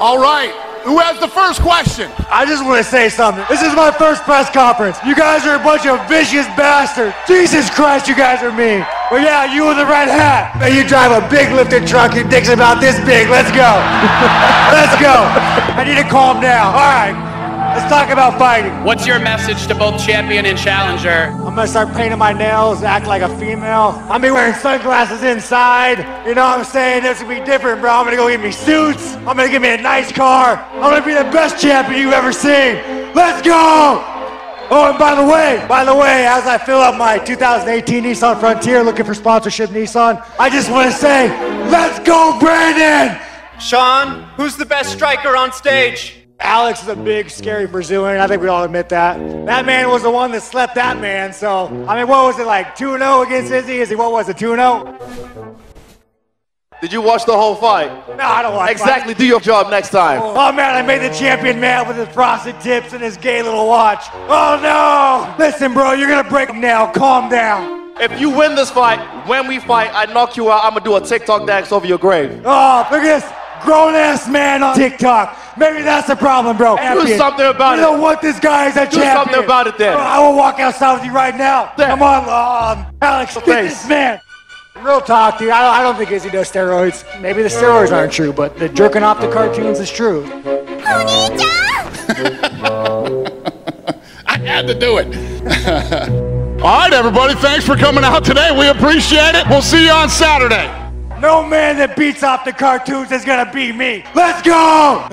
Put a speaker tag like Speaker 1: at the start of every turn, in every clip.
Speaker 1: All right. Who has the first question?
Speaker 2: I just want to say something. This is my first press conference. You guys are a bunch of vicious bastards. Jesus Christ, you guys are mean. But yeah, you with the red hat. Man, you drive a big lifted truck. Your dick's about this big. Let's go. Let's go. I need to calm down. All right. Let's talk about fighting.
Speaker 3: What's your message to both champion and challenger?
Speaker 2: I'm gonna start painting my nails, act like a female. I'm gonna be wearing sunglasses inside. You know what I'm saying? This will be different, bro. I'm gonna go get me suits. I'm gonna get me a nice car. I'm gonna be the best champion you've ever seen. Let's go! Oh, and by the way, by the way, as I fill up my 2018 Nissan Frontier looking for sponsorship Nissan, I just want to say, let's go, Brandon!
Speaker 4: Sean, who's the best striker on stage?
Speaker 2: Alex is a big, scary Brazilian. I think we all admit that. That man was the one that slept that man. So, I mean, what was it like? 2 0 against Izzy? Izzy, what was it? 2 0?
Speaker 5: Did you watch the whole fight?
Speaker 2: No, I don't like
Speaker 5: Exactly. Do your job next time.
Speaker 2: Oh man, I made the champion mad with his frosted tips and his gay little watch. Oh no! Listen, bro, you're gonna break him now. Calm down.
Speaker 5: If you win this fight, when we fight, I knock you out. I'm gonna do a TikTok dance over your grave.
Speaker 2: Oh, look at this grown ass man on TikTok. Maybe that's the problem, bro.
Speaker 5: Do something about
Speaker 2: you
Speaker 5: it.
Speaker 2: You don't want this guy as a
Speaker 5: Do
Speaker 2: champion.
Speaker 5: something about it then.
Speaker 2: Bro, I will walk outside with you right now.
Speaker 5: There.
Speaker 2: Come on, um, Alex, get this man. Real talk, dude. I don't, I don't think Izzy does steroids. Maybe the steroids aren't true, but the jerking off the cartoons is true.
Speaker 1: I had to do it. All right, everybody. Thanks for coming out today. We appreciate it. We'll see you on Saturday.
Speaker 2: No man that beats off the cartoons is gonna beat me. Let's go!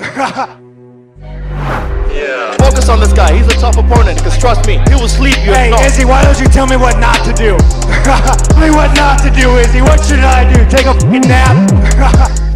Speaker 2: yeah.
Speaker 5: Focus on this guy. He's a tough opponent. Because trust me, he will sleep you.
Speaker 2: hey. Izzy, why don't you tell me what not to do? tell me what not to do, Izzy. What should I do? Take a nap?